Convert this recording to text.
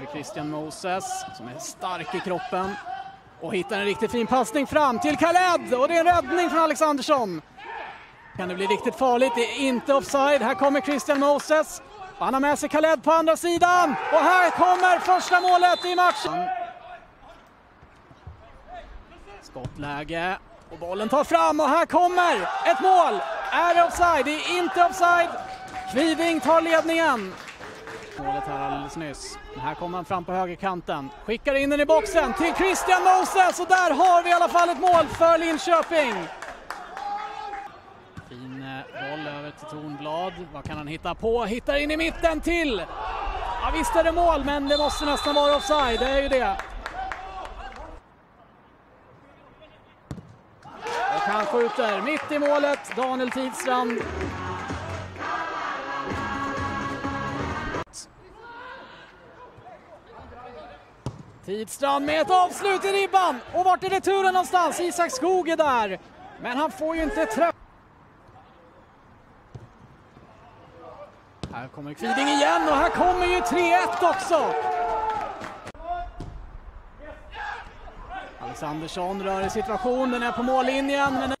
har vi Christian Moses som är stark i kroppen och hittar en riktigt fin passning fram till Khaled och det är en räddning från Alexandersson. Kan det bli riktigt farligt? Det är inte offside. Här kommer Christian Moses. Han har med sig Khaled på andra sidan och här kommer första målet i matchen. Skottläge och bollen tar fram och här kommer ett mål. Är det offside? Det är inte offside. Kviding tar ledningen. Målet här alldeles nyss. Men här kommer han fram på högerkanten. Skickar in den i boxen till Christian Moses och där har vi i alla fall ett mål för Linköping. Fin eh, boll över till Tornblad. Vad kan han hitta på? Hittar in i mitten till! Ja, visst är det mål, men det måste nästan vara offside. Det är ju det. Och han skjuter mitt i målet. Daniel Tidstrand. Tidstrand med ett avslut i ribban. Och vart är returen någonstans? Isak Skog är där. Men han får ju inte träff. Här kommer Kviding igen och här kommer ju 3-1 också. Alexandersson rör i situationen, är på mållinjen. Men